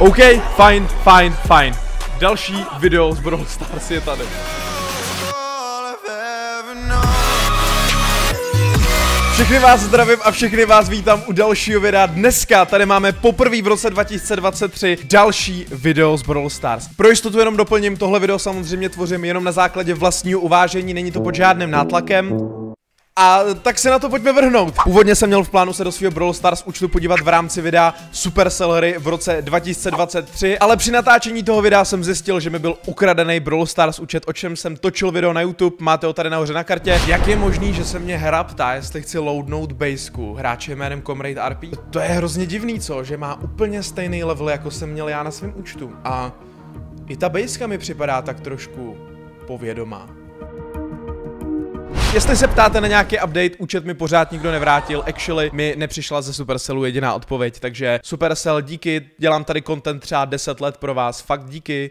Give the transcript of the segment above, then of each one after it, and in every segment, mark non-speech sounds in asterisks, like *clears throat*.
OK, fajn, fajn, fajn. Další video z Brawl Stars je tady. Všechny vás zdravím a všechny vás vítám u dalšího videa. Dneska tady máme poprvé v roce 2023 další video z Brawl Stars. Pro jistotu jenom doplním, tohle video samozřejmě tvořím jenom na základě vlastního uvážení, není to pod žádným nátlakem. A tak se na to pojďme vrhnout. Původně jsem měl v plánu se do svého Brawl Stars účtu podívat v rámci videa Supercell hry v roce 2023, ale při natáčení toho videa jsem zjistil, že mi byl ukradený Brawl Stars účet, o čem jsem točil video na YouTube, máte ho tady nahoře na kartě. Jak je možný, že se mě hra ptá, jestli chci loadnout baseku hráče jménem Comrade RP? To je hrozně divný, co? Že má úplně stejný level, jako jsem měl já na svém účtu. A i ta baseka mi připadá tak trošku povědomá. Jestli se ptáte na nějaký update, účet mi pořád nikdo nevrátil, actually mi nepřišla ze Supercellu jediná odpověď, takže Supercell díky, dělám tady content třeba 10 let pro vás, fakt díky.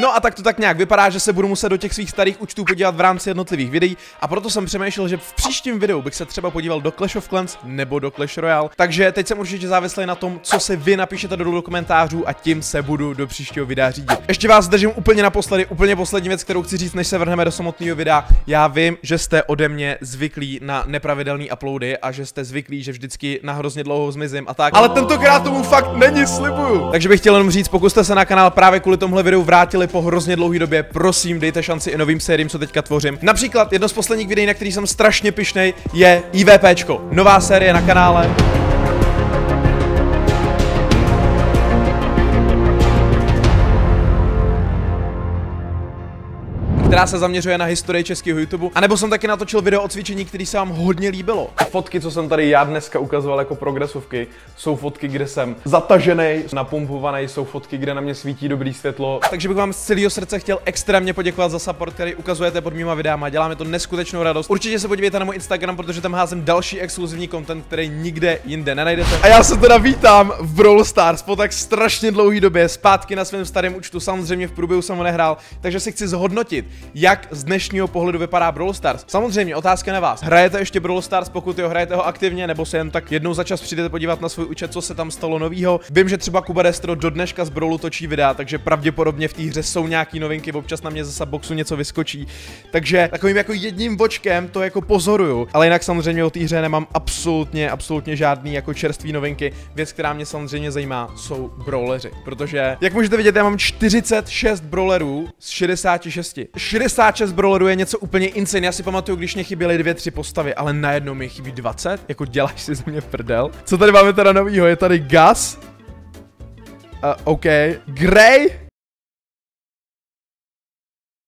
No a tak to tak nějak vypadá, že se budu muset do těch svých starých účtů podívat v rámci jednotlivých videí a proto jsem přemýšlel, že v příštím videu bych se třeba podíval do Clash of Clans nebo do Clash Royale. Takže teď jsem určitě závislý na tom, co si vy napíšete do komentářů a tím se budu do příštího videa řídit. Ještě vás držím úplně naposledy, úplně poslední věc, kterou chci říct, než se vrhneme do samotného videa. Já vím, že jste ode mě zvyklí na nepravidelné uploady a že jste zvyklí, že vždycky na hrozně dlouho zmizím a tak. Ale tentokrát tomu fakt není, slibuju. Takže bych chtěl jenom říct, pokud jste se na kanál právě kvůli tomuhle videu vrátili po hrozně dlouhé době, prosím, dejte šanci i novým sériím, co teďka tvořím. Například jedno z posledních videí, na který jsem strašně pišnej, je IVPčko. Nová série na kanále. Která se zaměřuje na historii českého YouTube. A nebo jsem taky natočil video o cvičení, který se vám hodně líbilo. Fotky, co jsem tady já dneska ukazoval jako progresovky, jsou fotky, kde jsem zatažený, napumpovaný, jsou fotky, kde na mě svítí dobrý světlo. Takže bych vám z celého srdce chtěl extrémně poděkovat za support, který ukazujete pod mýma videama. Děláme to neskutečnou radost. Určitě se podívejte na můj Instagram, protože tam házím další exkluzivní content, který nikde jinde nenajdete. A já se teda vítám v Brawl Stars po tak strašně dlouhé době, zpátky na svém starém účtu, samozřejmě v průběhu jsem ho nehrál, takže si chci zhodnotit, jak z dnešního pohledu vypadá Brawl Stars. Samozřejmě, otázka na vás. Hrajete ještě Brawl Stars, pokud jo, hrajete ho aktivně, nebo se jen tak jednou za čas přijdete podívat na svůj účet, co se tam stalo novýho. Vím, že třeba Kuba Destro do dneška z Brawlu točí videa, takže pravděpodobně v té hře jsou nějaký novinky, občas na mě zase boxu něco vyskočí. Takže takovým jako jedním bočkem to jako pozoruju, ale jinak samozřejmě o té hře nemám absolutně, absolutně žádný jako čerstvý novinky. Věc, která mě samozřejmě zajímá, jsou brawleři, protože jak můžete vidět, já mám 46 brawlerů z 66. 66 brawlerů je něco úplně insane. Já si pamatuju, když mě chyběly dvě, tři postavy, ale najednou mi chybí 20. Jako děláš si ze mě prdel. Co tady máme teda novýho? Je tady Gus. Uh, OK. Grey.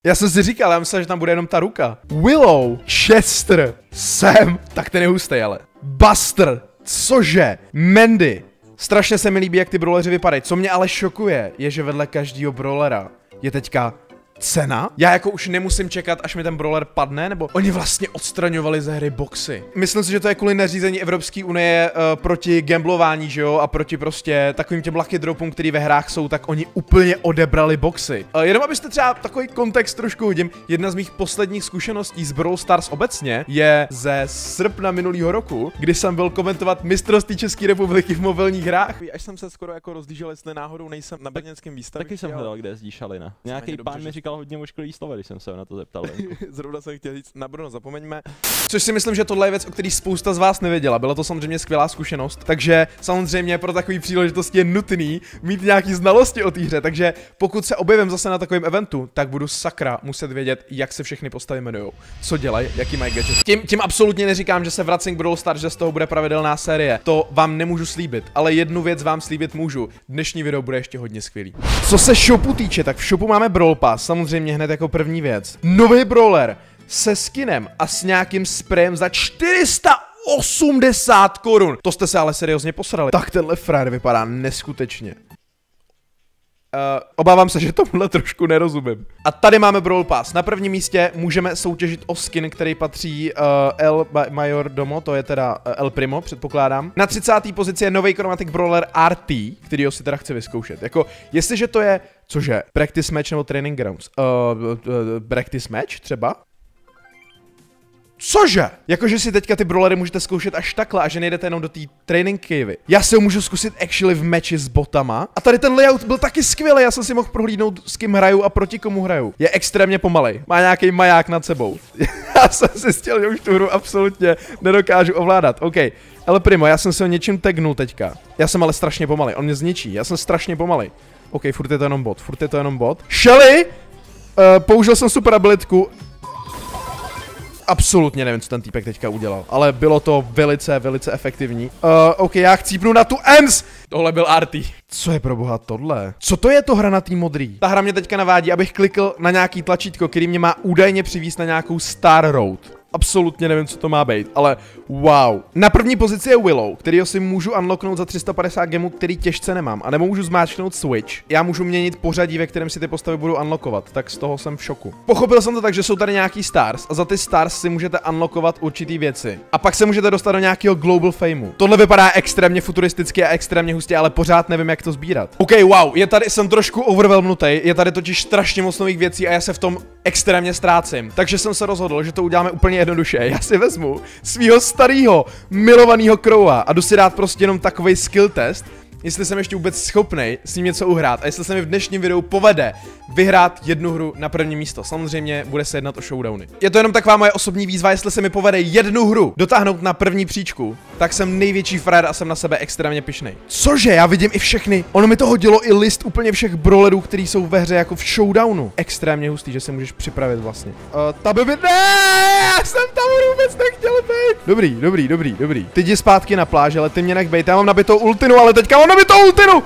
Já jsem si říkal, já myslel, že tam bude jenom ta ruka. Willow, Chester, Sam, tak ten je hustý, ale. Buster, cože? Mandy. Strašně se mi líbí, jak ty brawleři vypadají. Co mě ale šokuje, je, že vedle každého brawlera je teďka cena? Já jako už nemusím čekat, až mi ten brawler padne, nebo oni vlastně odstraňovali ze hry boxy. Myslím si, že to je kvůli nařízení Evropské unie uh, proti gamblování, že jo, a proti prostě takovým těm lucky dropům, který ve hrách jsou, tak oni úplně odebrali boxy. Uh, jenom abyste třeba takový kontext trošku hodím, jedna z mých posledních zkušeností z Brawl Stars obecně je ze srpna minulého roku, kdy jsem byl komentovat mistrovství České republiky v mobilních hrách. Až jsem se skoro jako rozdížel, jestli náhodou nejsem na brněnském výstavě. Taky jsem hledal, kde jezdíš, Alina. Nějaký pán mi říkal hodně ošklivý slova, když jsem se na to zeptal. *laughs* Zrovna jsem chtěl říct, na Bruno zapomeňme. Což si myslím, že tohle je věc, o který spousta z vás nevěděla. Byla to samozřejmě skvělá zkušenost, takže samozřejmě pro takový příležitosti je nutný mít nějaký znalosti o té hře, takže pokud se objevím zase na takovém eventu, tak budu sakra muset vědět, jak se všechny postavy jmenují, co dělají, jaký mají gadget. Tím, tím absolutně neříkám, že se vracím k Brawl Stars, že z toho bude pravidelná série. To vám nemůžu slíbit, ale jednu věc vám slíbit můžu. Dnešní video bude ještě hodně skvělý. Co se shopu týče, tak v shopu máme Brawl Pass, samozřejmě hned jako první věc. Nový brawler se skinem a s nějakým sprejem za 480 korun. To jste se ale seriózně posrali. Tak tenhle frajer vypadá neskutečně. Uh, obávám se, že tomuhle trošku nerozumím. A tady máme Brawl Pass. Na prvním místě můžeme soutěžit o skin, který patří uh, El Mayor Domo, to je teda uh, El Primo, předpokládám. Na 30. pozici je nový Chromatic Brawler RT, který ho si teda chci vyzkoušet. Jako, jestliže to je, cože, Practice Match nebo Training Grounds? Uh, uh, practice Match třeba? Cože? Jakože si teďka ty brawlery můžete zkoušet až takhle a že nejdete jenom do té training cavey. Já si ho můžu zkusit actually v meči s botama. A tady ten layout byl taky skvělý, já jsem si mohl prohlídnout s kým hraju a proti komu hraju. Je extrémně pomalej, má nějaký maják nad sebou. *laughs* já jsem zjistil, že už tu hru absolutně nedokážu ovládat. OK, ale primo, já jsem se ho něčím tagnul teďka. Já jsem ale strašně pomalej, on mě zničí, já jsem strašně pomalej. OK, furt je to jenom bot, furt je to jenom bot. Shelly! Uh, použil jsem super abilitku, absolutně nevím, co ten týpek teďka udělal, ale bylo to velice, velice efektivní. Uh, OK, já chcípnu na tu EMS! Tohle byl Arty. Co je pro boha tohle? Co to je to hranatý modrý? Ta hra mě teďka navádí, abych klikl na nějaký tlačítko, který mě má údajně přivíst na nějakou Star Road absolutně nevím, co to má být, ale wow. Na první pozici je Willow, který si můžu unlocknout za 350 gemů, který těžce nemám. A nebo můžu zmáčknout Switch. Já můžu měnit pořadí, ve kterém si ty postavy budu unlockovat, tak z toho jsem v šoku. Pochopil jsem to tak, že jsou tady nějaký stars a za ty stars si můžete unlockovat určitý věci. A pak se můžete dostat do nějakého global fameu. Tohle vypadá extrémně futuristicky a extrémně hustě, ale pořád nevím, jak to sbírat. OK, wow, je tady, jsem trošku overwhelmnutý, je tady totiž strašně moc nových věcí a já se v tom extrémně ztrácím. Takže jsem se rozhodl, že to uděláme úplně jednoduše. Já si vezmu svého starého, milovaného Crowa a jdu si dát prostě jenom takový skill test, jestli jsem ještě vůbec schopný s ním něco uhrát a jestli se mi v dnešním videu povede vyhrát jednu hru na první místo. Samozřejmě bude se jednat o showdowny. Je to jenom taková moje osobní výzva, jestli se mi povede jednu hru dotáhnout na první příčku, tak jsem největší frajer a jsem na sebe extrémně pišnej. Cože, já vidím i všechny. Ono mi to hodilo i list úplně všech brawlerů, který jsou ve hře jako v showdownu. Extrémně hustý, že se můžeš připravit vlastně. Uh, ta by... Ne, já jsem tam vůbec nechtěl být. Dobrý, dobrý, dobrý, dobrý. Ty jdi zpátky na pláž, ale ty mě nech bejt. Já mám nabitou ultinu, ale teďka mám nabitou ultinu!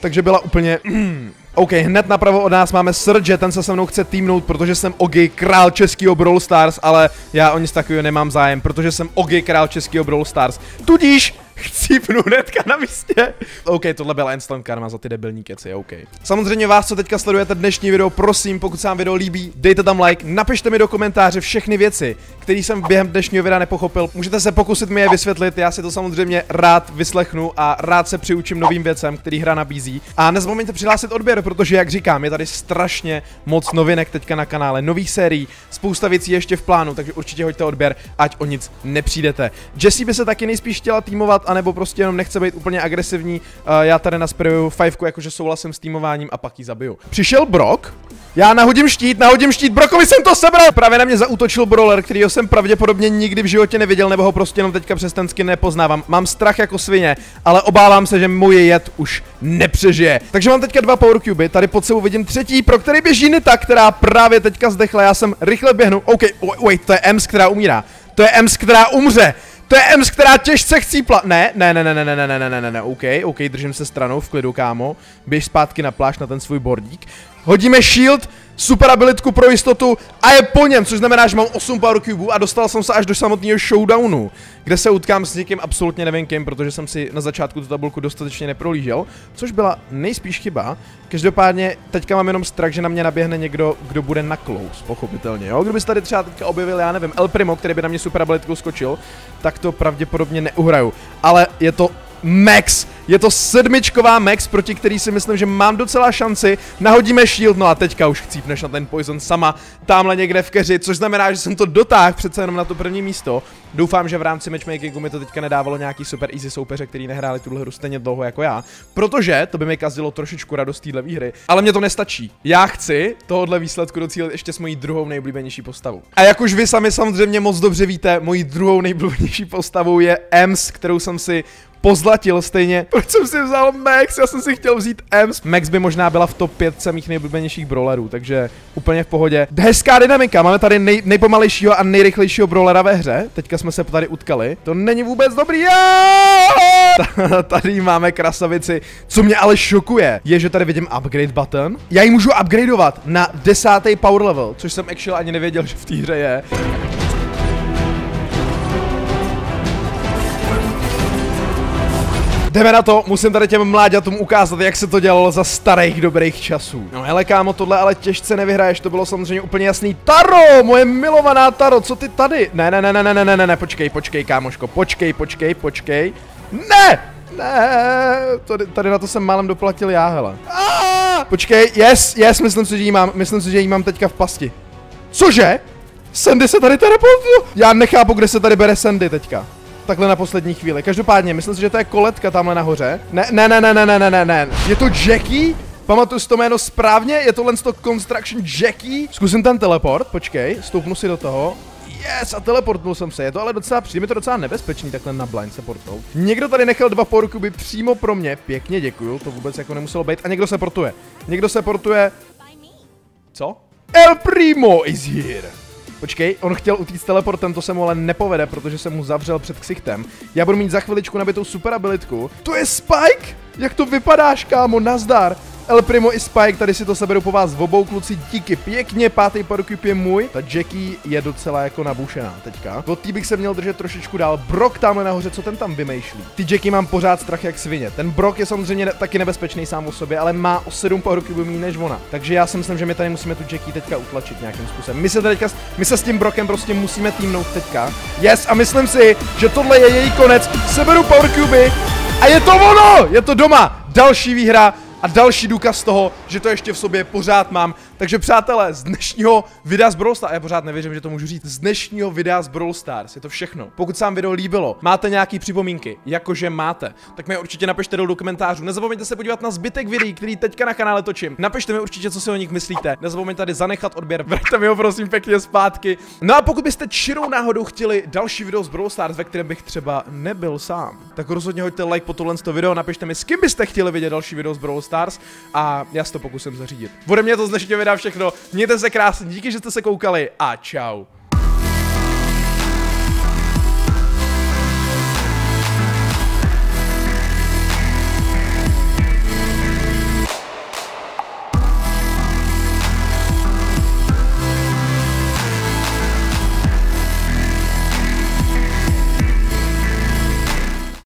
Takže byla úplně... *clears throat* OK, hned napravo od nás máme Surge, ten se se mnou chce týmnout, protože jsem Ogi, král českého Brawl Stars, ale já o nic takového nemám zájem, protože jsem Ogi, král českého Brawl Stars. Tudíž chcípnu hnedka na místě. OK, tohle byla instant karma za ty debilní keci, OK. Samozřejmě vás, co teďka sledujete dnešní video, prosím, pokud se vám video líbí, dejte tam like, napište mi do komentáře všechny věci, které jsem během dnešního videa nepochopil. Můžete se pokusit mi je vysvětlit, já si to samozřejmě rád vyslechnu a rád se přiučím novým věcem, který hra nabízí. A nezapomeňte přihlásit odběr, protože jak říkám, je tady strašně moc novinek teďka na kanále, nových sérií, spousta věcí ještě v plánu, takže určitě hoďte odběr, ať o nic nepřijdete. Jessie by se taky nejspíš chtěla týmovat anebo prostě jenom nechce být úplně agresivní. Uh, já tady nasprejuju fajfku, jakože souhlasím s týmováním a pak ji zabiju. Přišel Brok, já nahodím štít, nahodím štít, Brokovi jsem to sebral! Právě na mě zautočil brawler, kterýho jsem pravděpodobně nikdy v životě neviděl, nebo ho prostě jenom teďka přes ten skin nepoznávám. Mám strach jako svině, ale obávám se, že můj jed už nepřežije. Takže mám teďka dva power cube, tady pod sebou vidím třetí, pro který běží Nita, která právě teďka zdechla, já jsem rychle běhnu. OK, wait, to je Ems, která umírá. To je Ems, která umře. To je Ems, která těžce chcípla. Ne, ne, ne, ne, ne, ne, ne, ne, ne, ne, ne, OK, OK, držím se stranou v klidu, kámo. Běž zpátky na pláž na ten svůj bordík. Hodíme shield, super abilitku pro jistotu a je po něm, což znamená, že mám 8 power cubů a dostal jsem se až do samotného showdownu, kde se utkám s někým absolutně nevím kým, protože jsem si na začátku tu tabulku dostatečně neprolížel, což byla nejspíš chyba. Každopádně teďka mám jenom strach, že na mě naběhne někdo, kdo bude na close, pochopitelně, jo? Kdyby se tady třeba teďka objevil, já nevím, El Primo, který by na mě super abilitku skočil, tak to pravděpodobně neuhraju. Ale je to Max. Je to sedmičková Max, proti který si myslím, že mám docela šanci. Nahodíme shield, no a teďka už chcípneš na ten poison sama, tamhle někde v keři, což znamená, že jsem to dotáhl přece jenom na to první místo. Doufám, že v rámci matchmakingu mi to teďka nedávalo nějaký super easy soupeře, který nehráli tuhle hru stejně dlouho jako já, protože to by mi kazilo trošičku radost téhle výhry. Ale mě to nestačí. Já chci tohohle výsledku docílit ještě s mojí druhou nejblíbenější postavou. A jak už vy sami samozřejmě moc dobře víte, mojí druhou nejblíbenější postavou je Ems, kterou jsem si pozlatil stejně. Proč jsem si vzal Max? Já jsem si chtěl vzít Ems. Max by možná byla v top 5 mých nejblíbenějších brawlerů, takže úplně v pohodě. Hezká dynamika, máme tady nej, nejpomalejšího a nejrychlejšího brawlera ve hře. Teďka jsme se tady utkali. To není vůbec dobrý. *laughs* tady máme krasavici. Co mě ale šokuje, je, že tady vidím upgrade button. Já ji můžu upgradeovat na desátý power level, což jsem actually ani nevěděl, že v té hře je. Jdeme na to, musím tady těm mláďatům ukázat, jak se to dělalo za starých dobrých časů. No hele kámo, tohle ale těžce nevyhraješ, to bylo samozřejmě úplně jasný. Taro, moje milovaná Taro, co ty tady? Ne, ne, ne, ne, ne, ne, ne, ne, počkej, počkej kámoško, počkej, počkej, počkej. Ne! Ne, tady, tady na to jsem málem doplatil já, hele. Aaaa! Počkej, yes, yes, myslím si, že jí mám, myslím si, že jí mám teďka v pasti. Cože? Sandy se tady teleportuje. Já nechápu, kde se tady bere Sandy teďka takhle na poslední chvíli. Každopádně, myslím si, že to je koletka tamhle nahoře. Ne, ne, ne, ne, ne, ne, ne, ne. Je to Jackie? Pamatuju si to jméno správně, je tohle to Construction Jackie. Zkusím ten teleport, počkej, stoupnu si do toho. Yes, a teleportnul jsem se, je to ale docela, přijde mi to docela nebezpečný takhle na blind se portou. Někdo tady nechal dva porukuby přímo pro mě, pěkně děkuju, to vůbec jako nemuselo být, a někdo se portuje. Někdo se portuje... Co? El Primo is here! Počkej, on chtěl utíct teleportem, to se mu ale nepovede, protože jsem mu zavřel před ksichtem. Já budu mít za chviličku nabitou super abilitku. To je Spike? Jak to vypadáš, kámo, nazdar. El Primo i Spike, tady si to seberu po vás v obou kluci, díky pěkně, pátý parkup je můj. Ta Jackie je docela jako nabušená teďka. Od tý bych se měl držet trošičku dál. Brok tamhle nahoře, co ten tam vymýšlí? Ty Jackie mám pořád strach jak svině. Ten Brok je samozřejmě taky nebezpečný sám o sobě, ale má o 7 parkubů méně než ona. Takže já si myslím, že my tady musíme tu Jackie teďka utlačit nějakým způsobem. My se teďka, my se s tím Brokem prostě musíme týmnout teďka. Yes, a myslím si, že tohle je její konec. Seberu powercuby a je to ono! Je to doma! Další výhra a další důkaz toho, že to ještě v sobě pořád mám. Takže přátelé, z dnešního videa z Brawl Stars, já pořád nevěřím, že to můžu říct, z dnešního videa z Brawl Stars je to všechno. Pokud se vám video líbilo, máte nějaký připomínky, jakože máte, tak mi určitě napište do komentářů. Nezapomeňte se podívat na zbytek videí, který teďka na kanále točím. Napište mi určitě, co si o nich myslíte. Nezapomeňte tady zanechat odběr, *laughs* vraťte mi ho prosím pěkně zpátky. No a pokud byste čirou náhodou chtěli další video z Brawl Stars, ve kterém bych třeba nebyl sám, tak rozhodně hoďte like po tohle video, napište mi, s kým byste chtěli vidět další video z Brawl Stars a já to pokusím zařídit. Ode mě to z dnešního videa všechno. Mějte se krásně, díky, že jste se koukali a čau.